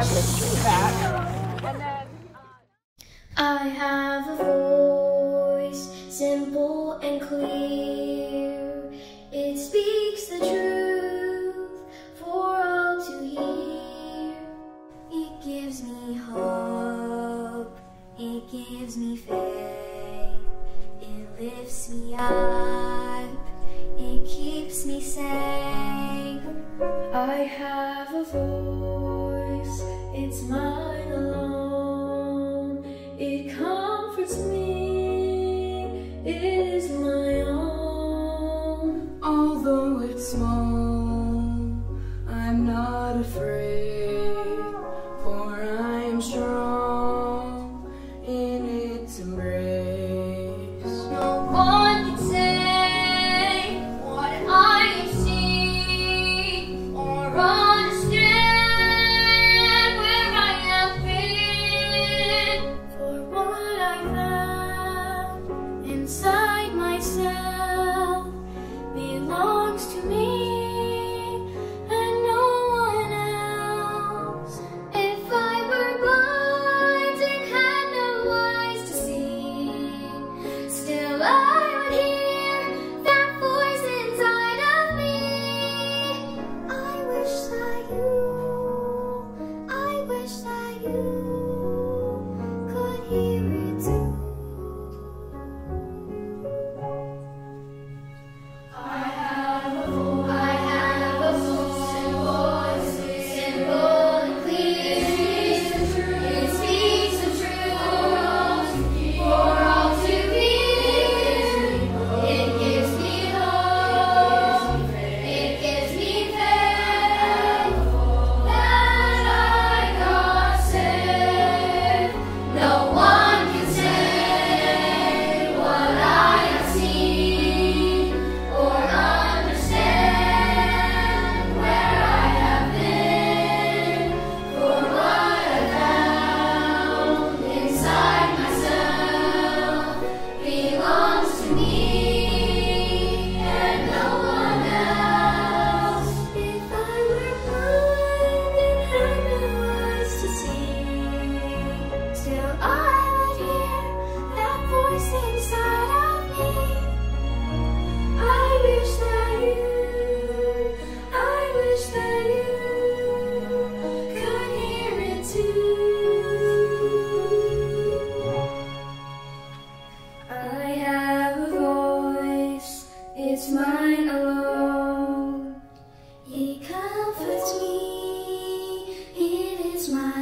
I have a voice, simple and clear. It speaks the truth for all to hear. It gives me hope. It gives me faith. It lifts me up. It keeps me safe. I have a voice it's mine alone. It comforts me, you. I have a voice, it's mine alone. It comforts me, it is mine.